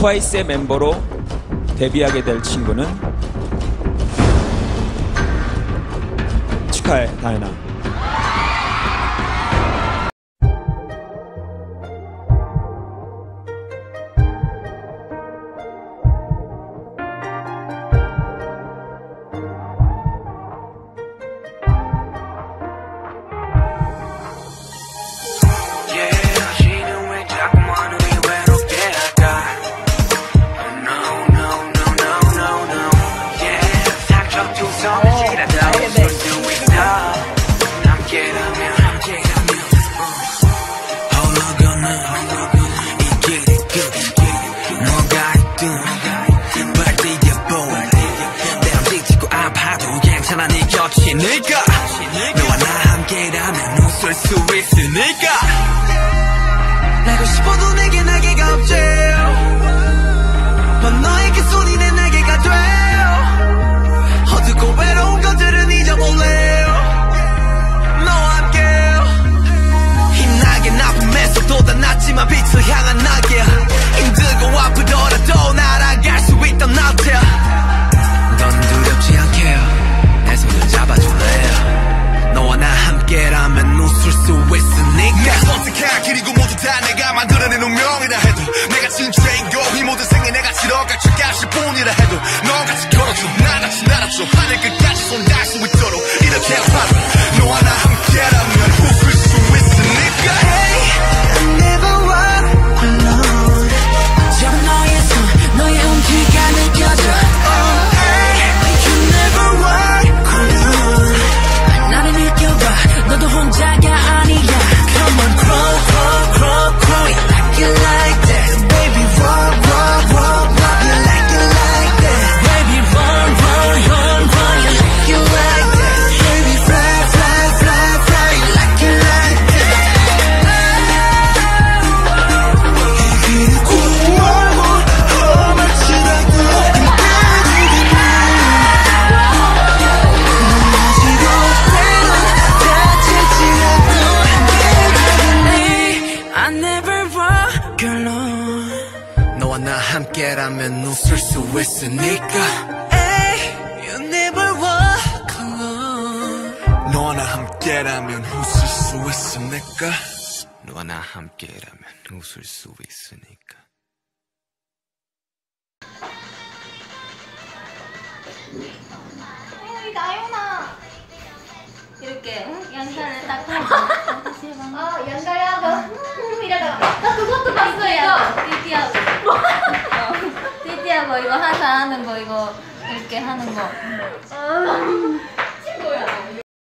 트와이스의 멤버로 데뷔하게 될 친구는 축하해 다현아 너와 나 함께라면. 나고 싶어도 내게 날 만들어낸 운명이라 해도 내가 진주인고 이 모든 생에 내가 치러갈 적까지 뿐이라 해도 너같이 걸어줘. 나같이 날아줘. 하늘 끝까지 손 닿을 수 있도록 이렇게 바로 walk alone 너와 나 함께라면 웃을 수 있으니까. Ay, You never walk alone. 너와 나 함께라면 웃을 수 있으니까. 너와 나 함께라면 웃을 수 있으니까. 나연아. 이렇게 응? 연결을 딱 하고 다시 해봐 어 얘기하다가 나 그것도 봤어요. 드디어 뭐? 어, 드디어 뭐 이거 하자 하는 거 이거 이렇게 하는 거. 아. 친구야.